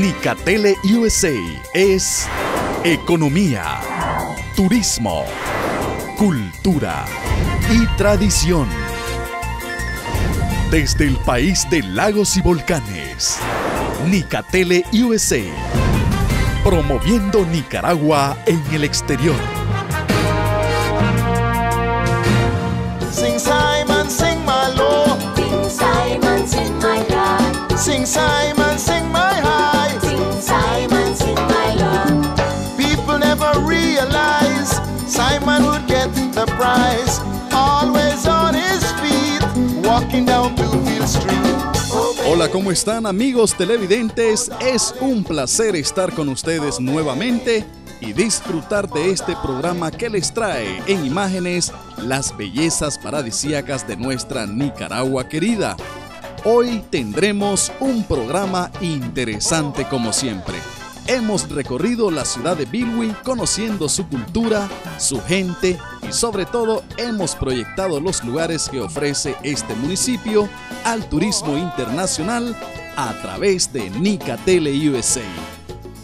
Nicatele USA es economía, turismo, cultura y tradición. Desde el país de lagos y volcanes, Nicatele USA, promoviendo Nicaragua en el exterior. Hola, ¿cómo están amigos televidentes? Es un placer estar con ustedes nuevamente y disfrutar de este programa que les trae en imágenes las bellezas paradisíacas de nuestra Nicaragua querida. Hoy tendremos un programa interesante como siempre. Hemos recorrido la ciudad de Bilwi conociendo su cultura, su gente sobre todo hemos proyectado los lugares que ofrece este municipio al turismo internacional a través de Nicatele USA.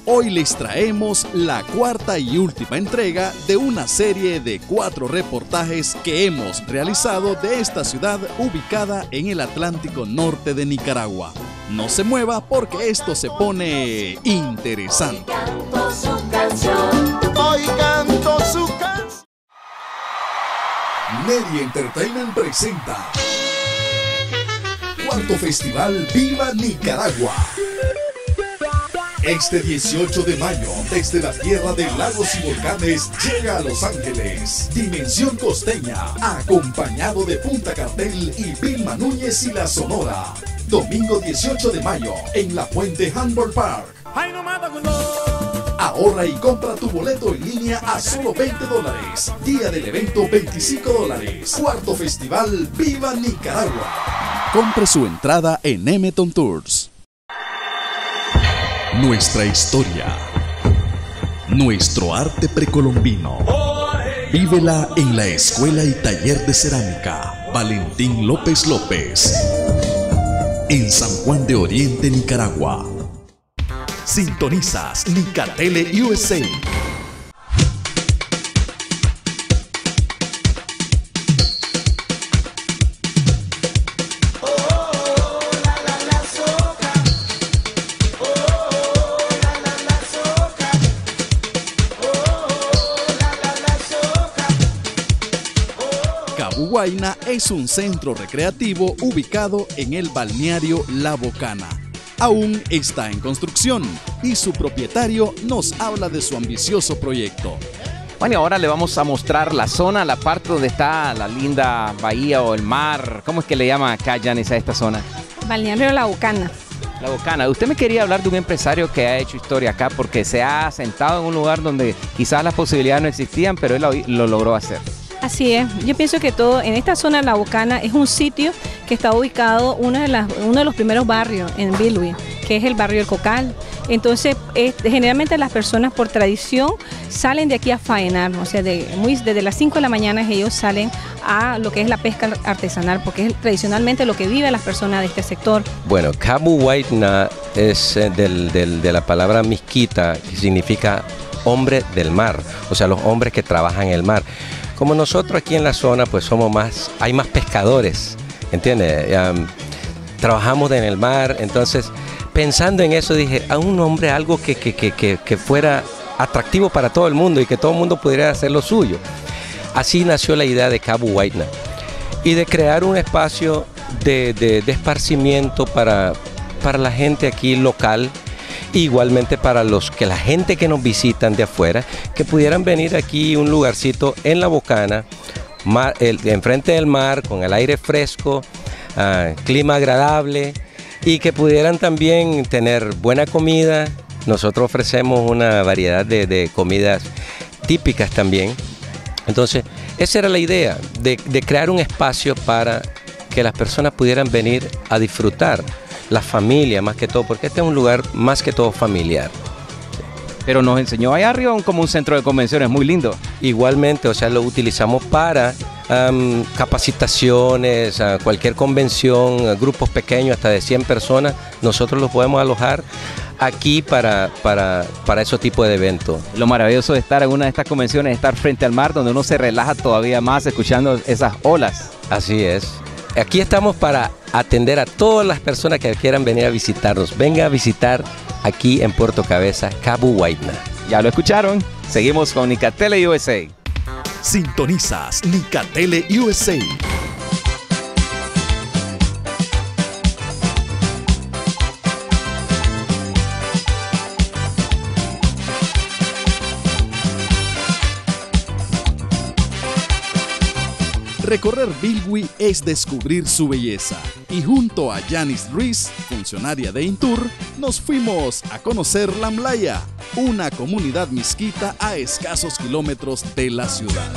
Hoy les traemos la cuarta y última entrega de una serie de cuatro reportajes que hemos realizado de esta ciudad ubicada en el Atlántico Norte de Nicaragua. No se mueva porque esto se pone interesante. Hoy canto su canción. Media Entertainment presenta Cuarto Festival Viva Nicaragua. Este 18 de mayo, desde la tierra de lagos y volcanes, llega a Los Ángeles. Dimensión costeña, acompañado de Punta Cartel y Vilma Núñez y la Sonora. Domingo 18 de mayo, en la Puente Handball Park. Ahorra y compra tu boleto en línea a solo 20 dólares. Día del evento 25 dólares. Cuarto Festival Viva Nicaragua. Compre su entrada en Emeton Tours. Nuestra historia. Nuestro arte precolombino. Vívela en la Escuela y Taller de Cerámica Valentín López López. En San Juan de Oriente, Nicaragua. Sintonizas Nicatele USA. Cabuguaina es un centro recreativo ubicado en el balneario La Bocana. Aún está en construcción y su propietario nos habla de su ambicioso proyecto. Bueno, y ahora le vamos a mostrar la zona, la parte donde está la linda bahía o el mar. ¿Cómo es que le llama acá, Yanis, a esta zona? Balneario La Bucana. La Bocana. Usted me quería hablar de un empresario que ha hecho historia acá porque se ha sentado en un lugar donde quizás las posibilidades no existían, pero él lo, lo logró hacer. Así es, yo pienso que todo en esta zona de La Bucana es un sitio que está ubicado uno de los primeros barrios en Bilwi, que es el barrio El Cocal. Entonces, es- generalmente las personas por tradición salen de aquí a faenar, o sea, desde las 5 de la mañana ellos salen a lo que es la pesca artesanal, porque es tradicionalmente lo que viven las personas de este sector. Bueno, Cabu Waitna es eh, de la palabra misquita, que significa hombre del mar, o sea, los hombres que trabajan en el mar. Como nosotros aquí en la zona, pues somos más, hay más pescadores, ¿entiendes? Am, trabajamos en el mar, entonces pensando en eso dije, a un hombre algo que, que- que- que- fuera atractivo para todo el mundo y que todo el mundo pudiera hacer lo suyo. Así nació la idea de Cabu Waitna y de crear un espacio de esparcimiento para, para la gente aquí local, igualmente para los que la gente que nos visitan de afuera, que pudieran venir aquí un lugarcito en la Bocana, el- enfrente del mar, con el aire fresco, ah, clima agradable y que pudieran también tener buena comida. Nosotros ofrecemos una variedad de, de comidas típicas también. Entonces, esa era la idea, de, de crear un espacio para que las personas pudieran venir a disfrutar, la familia más que todo, porque este es un lugar más que todo familiar. Pero nos enseñó allá arriba como un centro de convenciones muy lindo. Igualmente, o sea, lo utilizamos para capacitaciones, cualquier convención, grupos pequeños hasta de 100 personas, nosotros los podemos alojar aquí para, para, para ese tipo de eventos. Lo maravilloso de estar en una de estas convenciones es estar frente al mar, donde uno se relaja todavía más escuchando esas olas. Así es. Aquí estamos para atender a todas las personas que quieran venir a visitarnos. Venga a visitar aquí en Puerto Cabeza, Cabo Guaitna. Ya lo escucharon. Seguimos con Nicatele USA. Sintonizas Nicatele USA. Recorrer Bilwi es descubrir su belleza y junto a Janice Ruiz, funcionaria de Intur, nos fuimos a conocer La Mlaya, una comunidad misquita a escasos kilómetros de la ciudad.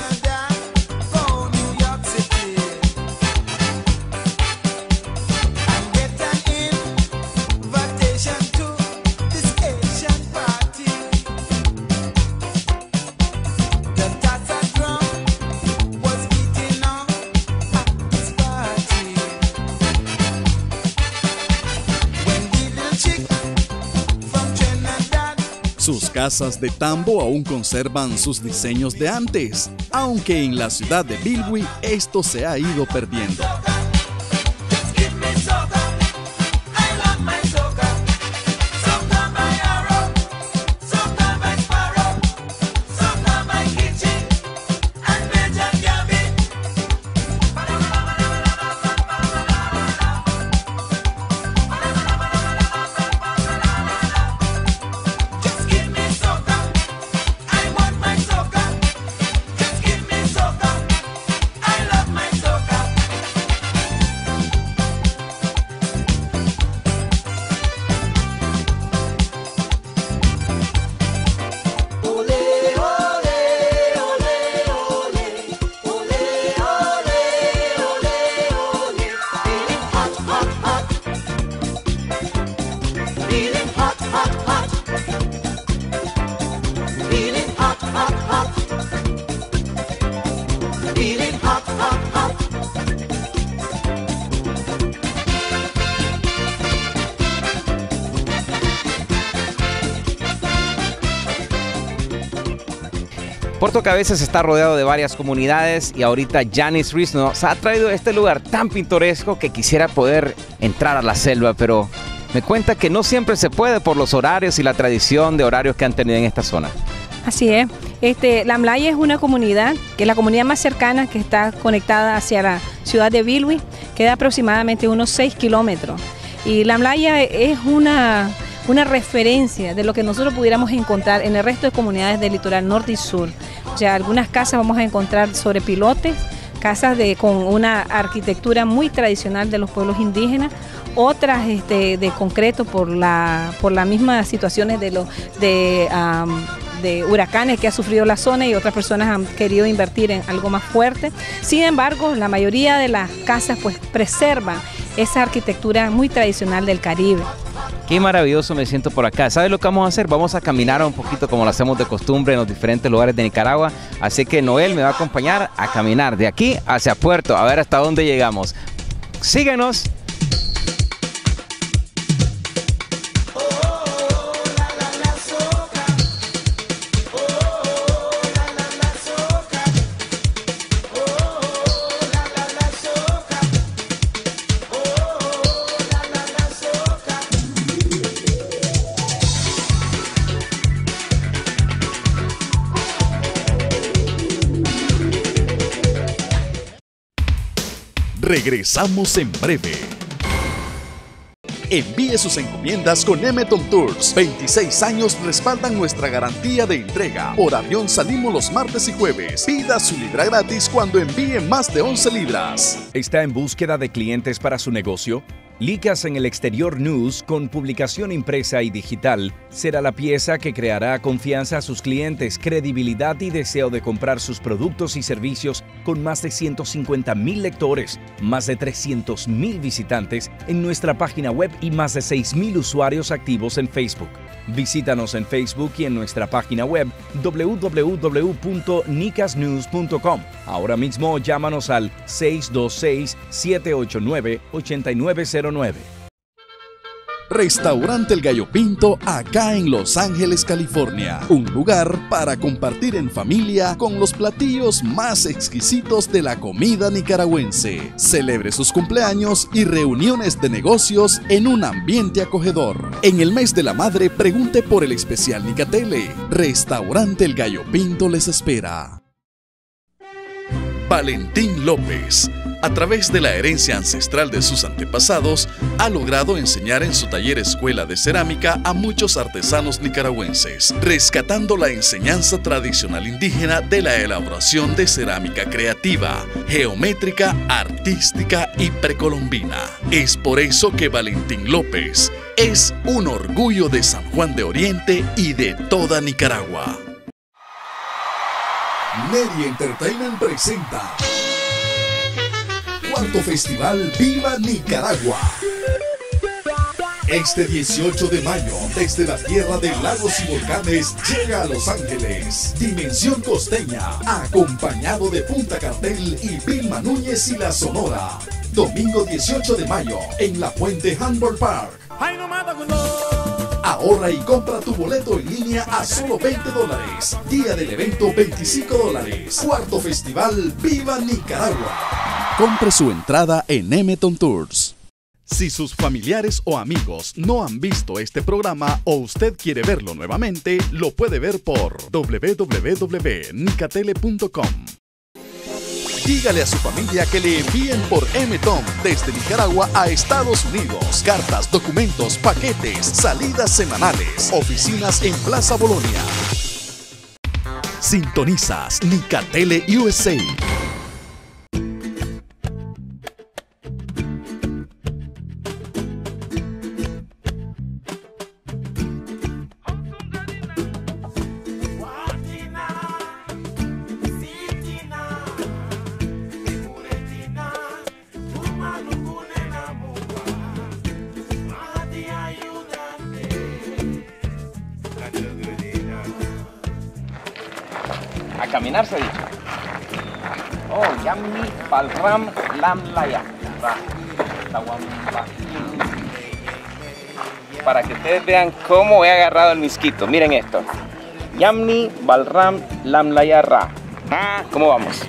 Sus casas de tambo aún conservan sus diseños de antes, aunque en la ciudad de Bilwi esto se ha ido perdiendo. Puerto Cabezas está rodeado de varias comunidades y ahorita Janice Ruiz nos ha traído a este lugar tan pintoresco que quisiera poder entrar a la selva, pero me cuenta que no siempre se puede por los horarios y la tradición de horarios que han tenido en esta zona. Así es. Este, la Mlaya es una comunidad, que es la comunidad más cercana que está conectada hacia la ciudad de Bilwi, queda aproximadamente unos 6 kilómetros. Y la Mlaya es una, una referencia de lo que nosotros pudiéramos encontrar en el resto de comunidades del litoral norte y sur. Sea, algunas casas vamos a encontrar sobre pilotes, casas de, con una arquitectura muy tradicional de los pueblos indígenas, otras este, de concreto por la, por las mismas situaciones de, los de, de huracanes que ha sufrido la zona y otras personas han querido invertir en algo más fuerte. Sin embargo, la mayoría de las casas pues preservan esa arquitectura muy tradicional del Caribe. Qué maravilloso me siento por acá. ¿Sabes lo que vamos a hacer? Vamos a caminar un poquito como lo hacemos de costumbre en los diferentes lugares de Nicaragua. Así que Noel me va a acompañar a caminar de aquí hacia Puerto, a ver hasta dónde llegamos. Síguenos. Regresamos en breve. Envíe sus encomiendas con Emeton Tours. 26 años respaldan nuestra garantía de entrega. Por avión salimos los martes y jueves. Pida su libra gratis cuando envíe más de 11 libras. ¿Está en búsqueda de clientes para su negocio? Licas en el Exterior News con publicación impresa y digital será la pieza que creará confianza a sus clientes, credibilidad y deseo de comprar sus productos y servicios con más de 150 mil lectores, más de 300 mil visitantes en nuestra página web y más de 6 mil usuarios activos en Facebook. Visítanos en Facebook y en nuestra página web www.nicasnews.com. Ahora mismo llámanos al 626-789-8909. Restaurante El Gallo Pinto acá en Los Ángeles, California. Un lugar para compartir en familia con los platillos más exquisitos de la comida nicaragüense. Celebre sus cumpleaños y reuniones de negocios en un ambiente acogedor. En el mes de la madre pregunte por el especial Nicatele. Restaurante El Gallo Pinto les espera. Valentín López, a través de la herencia ancestral de sus antepasados, ha logrado enseñar en su taller escuela de cerámica a muchos artesanos nicaragüenses, rescatando la enseñanza tradicional indígena de la elaboración de cerámica creativa, geométrica, artística y precolombina. Es por eso que Valentín López es un orgullo de San Juan de Oriente y de toda Nicaragua. Neri Entertainment presenta Cuarto Festival Viva Nicaragua. Este 18 de mayo, desde la tierra de lagos y volcanes, llega a Los Ángeles. Dimensión costeña, acompañado de Punta Cartel y Vilma Núñez y la Sonora. Domingo 18 de mayo, en la Puente Handball Park. Ahorra y compra tu boleto en línea a solo 20 dólares. Día del evento 25 dólares. Cuarto Festival Viva Nicaragua. Compre su entrada en Emeton Tours. Si sus familiares o amigos no han visto este programa o usted quiere verlo nuevamente, lo puede ver por www.nicatele.com. Dígale a su familia que le envíen por M-Tom desde Nicaragua a Estados Unidos. Cartas, documentos, paquetes, salidas semanales, oficinas en Plaza Bolonia. Sintonizas Nicatele USA. Balram Lamlaya. Para que ustedes vean cómo he agarrado el misquito. Miren esto. Yamni Balram Lamlaya Ra. Ah, ¿cómo vamos?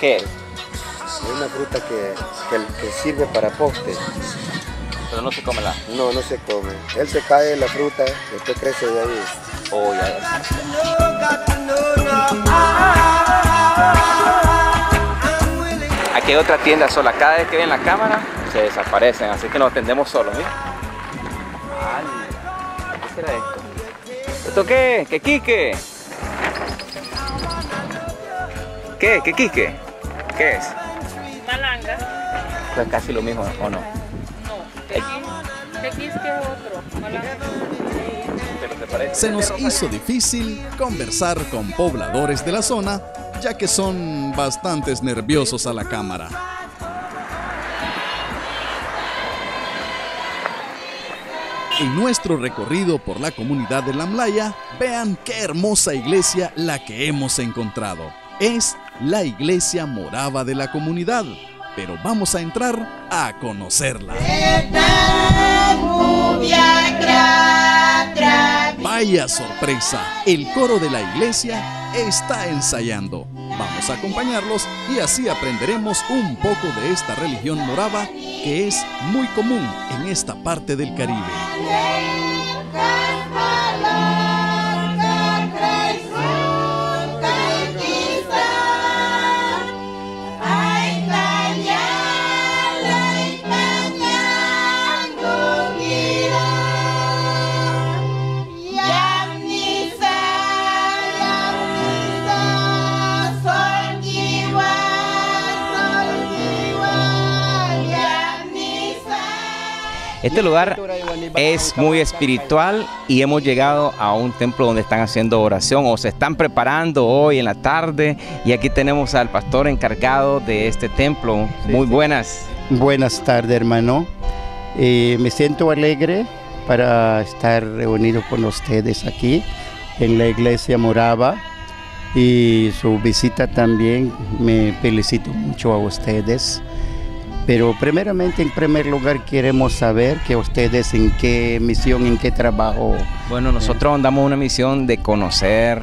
¿Qué es? Es una fruta que, que, que sirve para postre. Pero no se come la. No, no se come. Él se cae la fruta, después crece de ahí. Oh, ya. Aquí hay otra tienda sola. Cada vez que ven la cámara, se desaparecen. Así que nos atendemos solos, mira. ¡Hala! ¿Qué será esto? ¿Esto qué? ¿Qué quique? ¿Qué? ¿Qué quique? ¿Qué es? Malanga. Pues casi lo mismo, ¿o no? No. Tequisque es otro. Malanga. Se nos hizo difícil conversar con pobladores de la zona, ya que son bastantes nerviosos a la cámara. En nuestro recorrido por la comunidad de Lamlaya. Vean qué hermosa iglesia la que hemos encontrado. Es la iglesia morava de la comunidad, pero vamos a entrar a conocerla. Vaya sorpresa, el coro de la iglesia está ensayando. Vamos a acompañarlos y así aprenderemos un poco de esta religión morava que es muy común en esta parte del Caribe. Este lugar es muy espiritual y hemos llegado a un templo donde están haciendo oración o se están preparando hoy en la tarde y aquí tenemos al pastor encargado de este templo. Muy buenas. Buenas tardes, hermano. Eh, me siento alegre para estar reunido con ustedes aquí en la iglesia Morava y su visita también. Me felicito mucho a ustedes. Pero primeramente, en primer lugar, queremos saber que ustedes en qué misión, en qué trabajo. Bueno, nosotros andamos una misión de conocer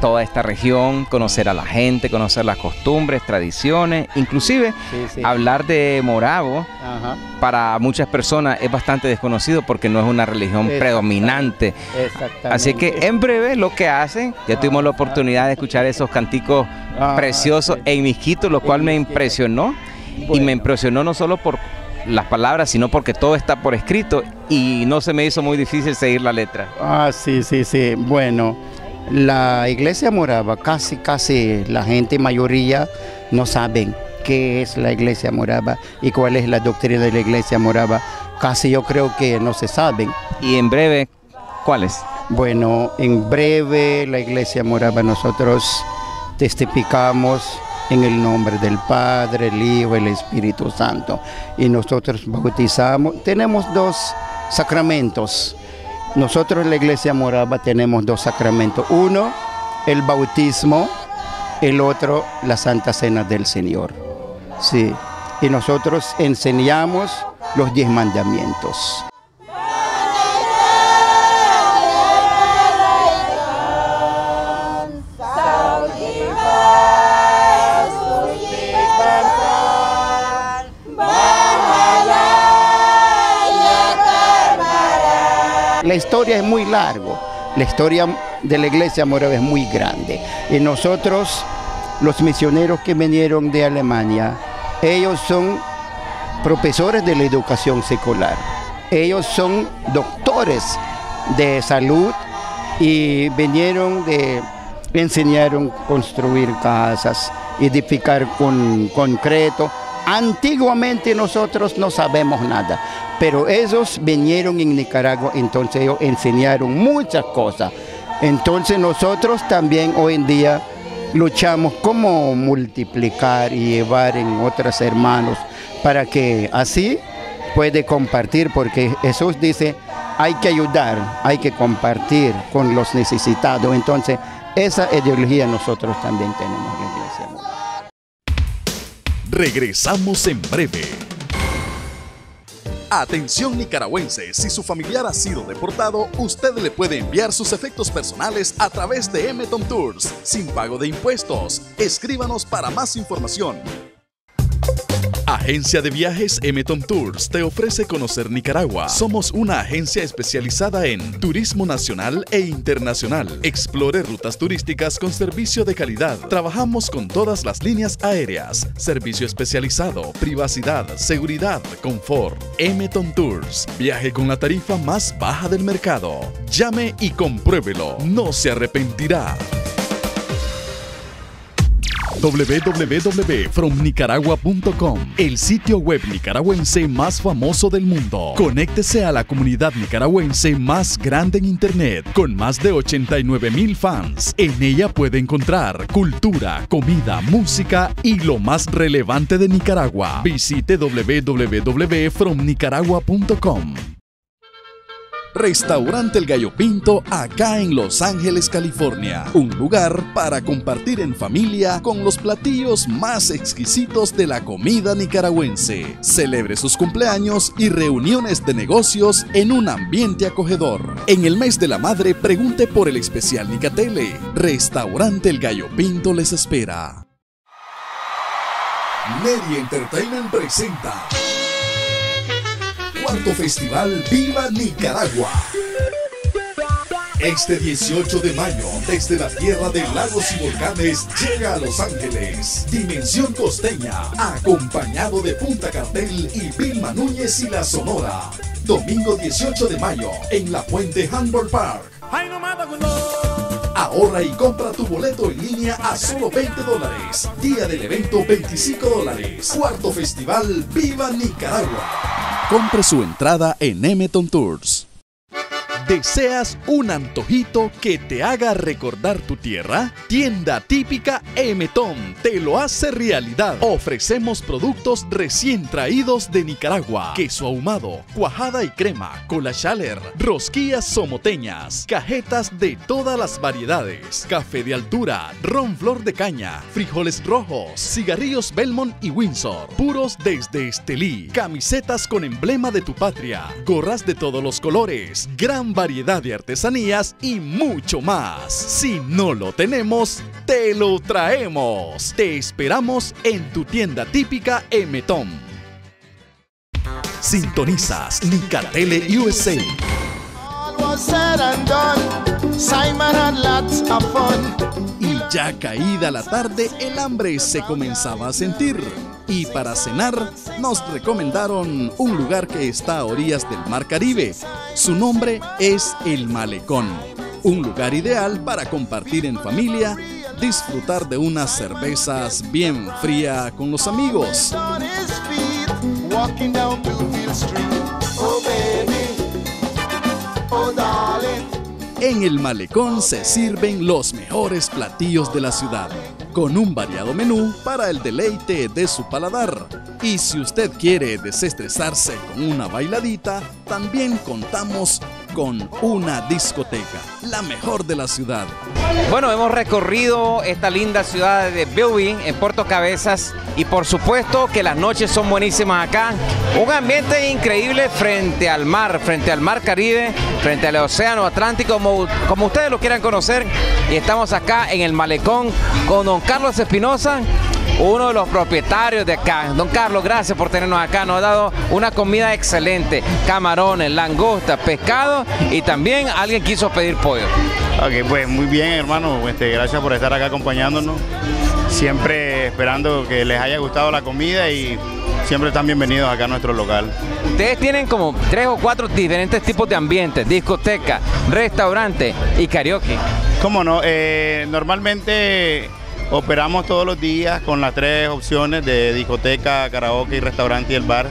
toda esta región, conocer a la gente, conocer las costumbres, tradiciones, inclusive Sí, sí. hablar de Moravo Ajá. para muchas personas es bastante desconocido porque no es una religión Exactamente. predominante. Exactamente. Así que en breve lo que hacen, ya tuvimos la oportunidad de escuchar esos canticos Ah, preciosos en Misquito, lo cual me impresionó. Y me impresionó no solo por las palabras, sino porque todo está por escrito y no se me hizo muy difícil seguir la letra. Ah, sí, sí, sí. Bueno, la iglesia morava, casi, casi la gente mayoría no saben qué es la iglesia morava y cuál es la doctrina de la iglesia morava. Casi yo creo que no se saben. Y en breve, ¿cuáles? Bueno, en breve la iglesia morava nosotros testificamos en el nombre del Padre, el Hijo, el Espíritu Santo. Y nosotros bautizamos. Tenemos dos sacramentos. Nosotros en la iglesia morava tenemos dos sacramentos. Uno, el bautismo, el otro, la Santa Cena del Señor. Sí. Y nosotros enseñamos los diez mandamientos. La historia es muy largo, la historia de la iglesia morava es muy grande. Y nosotros, los misioneros que vinieron de Alemania, ellos son profesores de la educación secular. Ellos son doctores de salud y vinieron de enseñaron construir casas, edificar con concreto. Antiguamente nosotros no sabemos nada, pero ellos vinieron en Nicaragua, entonces ellos enseñaron muchas cosas. Entonces nosotros también hoy en día luchamos cómo multiplicar y llevar en otros hermanos para que así puede compartir, porque Jesús dice, hay que ayudar, hay que compartir con los necesitados. Entonces, esa ideología nosotros también tenemos. Regresamos en breve. Atención nicaragüense, si su familiar ha sido deportado, usted le puede enviar sus efectos personales a través de Emeton Tours, sin pago de impuestos. Escríbanos para más información. Agencia de Viajes Emeton Tours te ofrece conocer Nicaragua. Somos una agencia especializada en turismo nacional e internacional. Explore rutas turísticas con servicio de calidad. Trabajamos con todas las líneas aéreas, servicio especializado, privacidad, seguridad, confort. Emeton Tours. Viaje con la tarifa más baja del mercado. Llame y compruébelo. No se arrepentirá www.fromnicaragua.com, el sitio web nicaragüense más famoso del mundo. Conéctese a la comunidad nicaragüense más grande en Internet, con más de 89 mil fans. En ella puede encontrar cultura, comida, música y lo más relevante de Nicaragua. Visite www.fromnicaragua.com. Restaurante El Gallo Pinto acá en Los Ángeles, California. Un lugar para compartir en familia con los platillos más exquisitos de la comida nicaragüense. Celebre sus cumpleaños y reuniones de negocios en un ambiente acogedor. En el mes de la madre pregunte por el especial Nicatele. Restaurante El Gallo Pinto les espera. Media Entertainment presenta Cuarto Festival Viva Nicaragua. Este 18 de mayo, desde la tierra de lagos y volcanes, llega a Los Ángeles. Dimensión costeña, acompañado de Punta Cartel y Vilma Núñez y la Sonora. Domingo 18 de mayo, en la Puente Handball Park. Ahorra y compra tu boleto en línea a solo 20 dólares. Día del evento 25 dólares. Cuarto Festival Viva Nicaragua. Compre su entrada en Emeton Tours. ¿Deseas un antojito que te haga recordar tu tierra? Tienda típica Emetón te lo hace realidad. Ofrecemos productos recién traídos de Nicaragua. Queso ahumado, cuajada y crema, cola chaler, rosquillas somoteñas, cajetas de todas las variedades, café de altura, ron flor de caña, frijoles rojos, cigarrillos Belmont y Windsor, puros desde Estelí, camisetas con emblema de tu patria, gorras de todos los colores, gran variedad de artesanías y mucho más. Si no lo tenemos, te lo traemos. Te esperamos en tu tienda típica Emetom. Sintonizas Nicatele USA. Y ya caída la tarde, el hambre se comenzaba a sentir. Y para cenar, nos recomendaron un lugar que está a orillas del Mar Caribe. Su nombre es El Malecón. Un lugar ideal para compartir en familia, disfrutar de unas cervezas bien fría con los amigos. Oh. Oh. En el malecón se sirven los mejores platillos de la ciudad, con un variado menú para el deleite de su paladar. Y si usted quiere desestresarse con una bailadita, también contamos con una discoteca, la mejor de la ciudad. Bueno, hemos recorrido esta linda ciudad de Bilby en Puerto Cabezas y por supuesto que las noches son buenísimas acá. Un ambiente increíble frente al mar, frente al mar Caribe, frente al océano Atlántico, como, ustedes lo quieran conocer. Y estamos acá en el malecón con don Carlos Espinosa, uno de los propietarios de acá. Don Carlos, gracias por tenernos acá. Nos ha dado una comida excelente. Camarones, langosta, pescado y también alguien quiso pedir pollo. Ok, pues muy bien hermano, este, gracias por estar acá acompañándonos. Siempre esperando que les haya gustado la comida y siempre están bienvenidos acá a nuestro local. Ustedes tienen como tres o cuatro diferentes tipos de ambientes, discoteca, restaurante y karaoke. ¿Cómo no? Eh, normalmente operamos todos los días con las tres opciones de discoteca, karaoke y restaurante y el bar.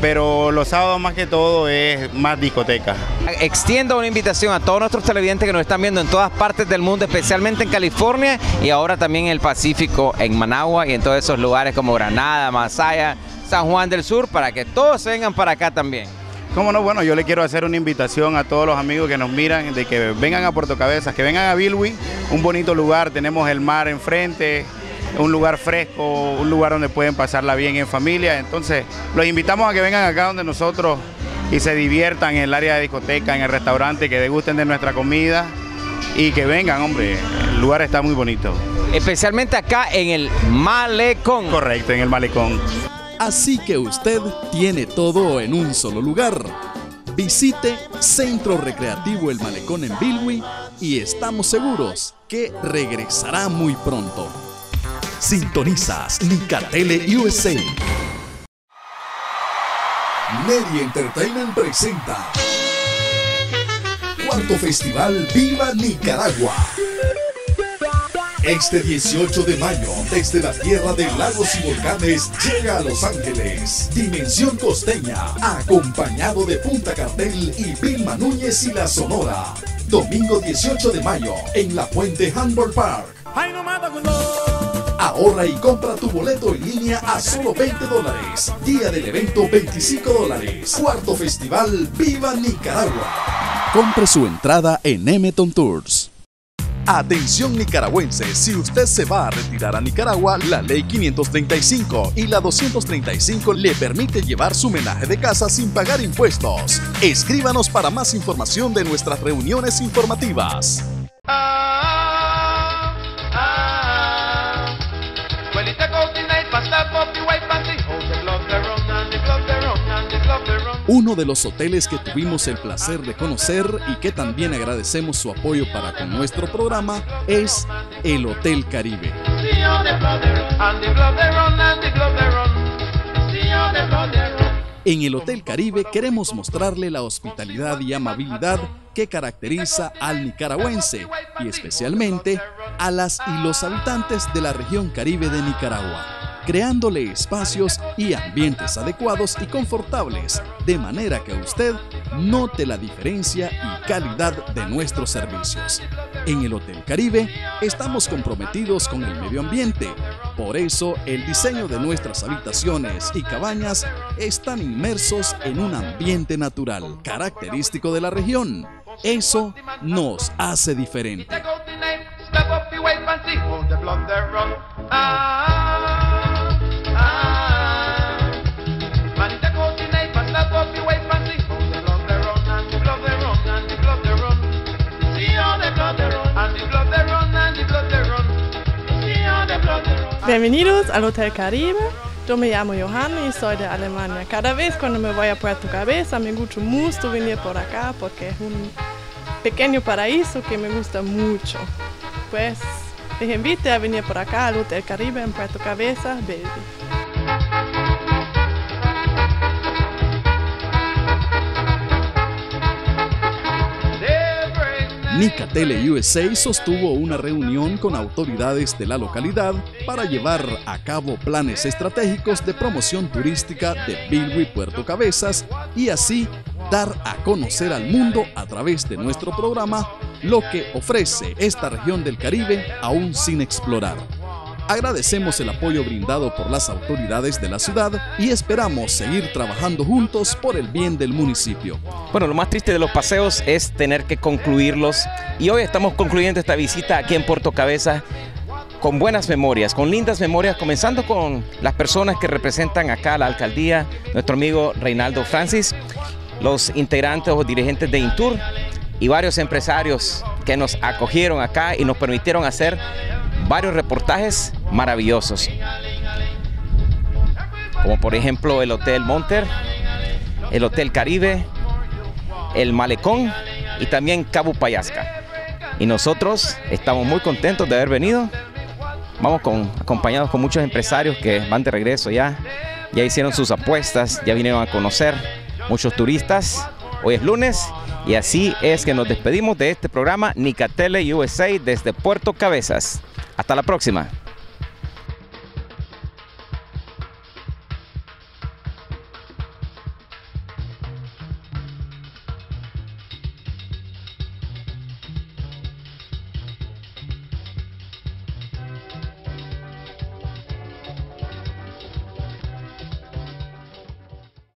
Pero los sábados más que todo es más discoteca. Extiendo una invitación a todos nuestros televidentes que nos están viendo en todas partes del mundo, especialmente en California y ahora también en el Pacífico, en Managua y en todos esos lugares como Granada, Masaya, San Juan del Sur, para que todos vengan para acá también. ¿Cómo no? Bueno, yo le quiero hacer una invitación a todos los amigos que nos miran de que vengan a Puerto Cabezas, que vengan a Bilwi, un bonito lugar, tenemos el mar enfrente, un lugar fresco, un lugar donde pueden pasarla bien en familia. Entonces, los invitamos a que vengan acá donde nosotros y se diviertan en el área de discoteca, en el restaurante, que degusten de nuestra comida y que vengan, hombre. El lugar está muy bonito. Especialmente acá en el Malecón. Correcto, en el malecón. Así que usted tiene todo en un solo lugar. Visite Centro Recreativo El Malecón en Bilwi y estamos seguros que regresará muy pronto. Sintonizas Nicatele USA. Media Entertainment presenta Cuarto Festival Viva Nicaragua. Este 18 de mayo, desde la tierra de lagos y volcanes, llega a Los Ángeles. Dimensión costeña, acompañado de Punta Cartel y Vilma Núñez y la Sonora. Domingo 18 de mayo, en la Puente Handball Park. Ahorra y compra tu boleto en línea a solo 20 dólares. Día del evento 25 dólares. Cuarto Festival Viva Nicaragua. Compre su entrada en Emeton Tours. Atención nicaragüenses, si usted se va a retirar a Nicaragua, la ley 535 y la 235 le permite llevar su menaje de casa sin pagar impuestos. Escríbanos para más información de nuestras reuniones informativas. Uno de los hoteles que tuvimos el placer de conocer y que también agradecemos su apoyo para con nuestro programa es el Hotel Caribe. En el Hotel Caribe queremos mostrarle la hospitalidad y amabilidad que caracteriza al nicaragüense y especialmente a las y los habitantes de la región Caribe de Nicaragua, creándole espacios y ambientes adecuados y confortables, de manera que usted note la diferencia y calidad de nuestros servicios. En el Hotel Caribe estamos comprometidos con el medio ambiente, por eso el diseño de nuestras habitaciones y cabañas están inmersos en un ambiente natural, característico de la región. Eso nos hace diferente. Bienvenidos al Hotel Caribe. Yo me llamo Johanna y soy de Alemania. Cada vez cuando me voy a Puerto Cabeza me gusta mucho venir por acá porque es un pequeño paraíso que me gusta mucho. Pues les invito a venir por acá al Hotel Caribe en Puerto Cabeza, Belice. Nicatele USA sostuvo una reunión con autoridades de la localidad para llevar a cabo planes estratégicos de promoción turística de Bilwi Puerto Cabezas y así dar a conocer al mundo a través de nuestro programa lo que ofrece esta región del Caribe aún sin explorar. Agradecemos el apoyo brindado por las autoridades de la ciudad y esperamos seguir trabajando juntos por el bien del municipio. Bueno, lo más triste de los paseos es tener que concluirlos y hoy estamos concluyendo esta visita aquí en Puerto Cabeza con buenas memorias, con lindas memorias, comenzando con las personas que representan acá la alcaldía, nuestro amigo Reinaldo Francis, los integrantes o dirigentes de Intur y varios empresarios que nos acogieron acá y nos permitieron hacer varios reportajes maravillosos. Como por ejemplo el Hotel Monter, el Hotel Caribe, el Malecón y también Cabo Payasca. Y nosotros estamos muy contentos de haber venido. Vamos con, acompañados con muchos empresarios que van de regreso ya. Ya hicieron sus apuestas, ya vinieron a conocer muchos turistas. Hoy es lunes y así es que nos despedimos de este programa Nicatele USA desde Puerto Cabezas. Hasta la próxima.